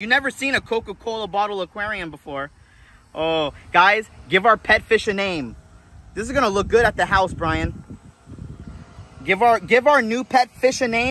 You never seen a Coca-Cola bottle aquarium before. Oh, guys, give our pet fish a name. This is gonna look good at the house, Brian. Give our give our new pet fish a name.